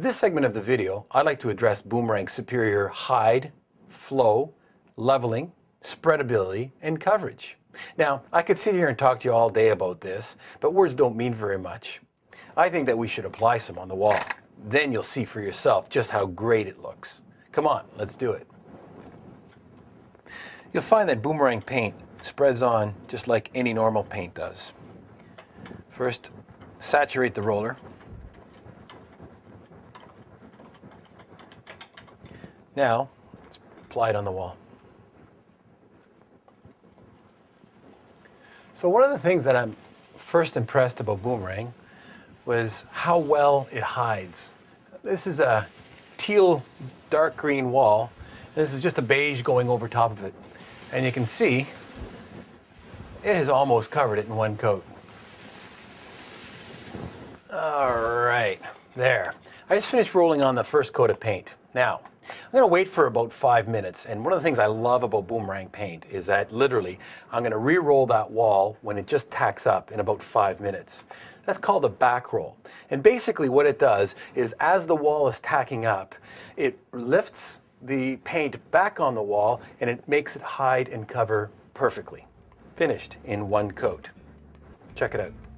This segment of the video, I'd like to address Boomerang's superior hide, flow, leveling, spreadability, and coverage. Now, I could sit here and talk to you all day about this, but words don't mean very much. I think that we should apply some on the wall. Then you'll see for yourself just how great it looks. Come on, let's do it. You'll find that boomerang paint spreads on just like any normal paint does. First, saturate the roller. Now, let's apply it on the wall. So one of the things that I'm first impressed about Boomerang was how well it hides. This is a teal dark green wall. This is just a beige going over top of it. And you can see it has almost covered it in one coat. All right, there. I just finished rolling on the first coat of paint. Now, I'm going to wait for about five minutes. And one of the things I love about boomerang paint is that literally I'm going to re-roll that wall when it just tacks up in about five minutes. That's called a back roll. And basically what it does is as the wall is tacking up, it lifts the paint back on the wall and it makes it hide and cover perfectly. Finished in one coat. Check it out.